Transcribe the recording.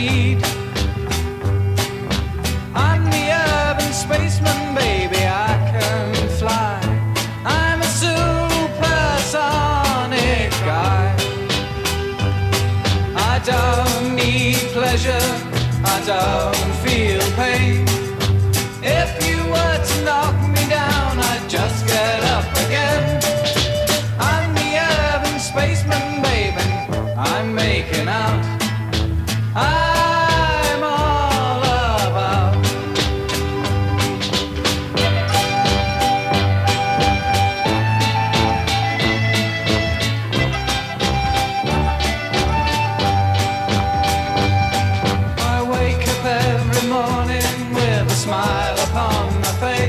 need. I'm the urban spaceman, baby. I can fly. I'm a supersonic guy. I don't need pleasure. I don't feel pain. If you were to knock me down, I'd just get up again. I'm the urban spaceman, baby. I'm making out. I with a smile upon my face.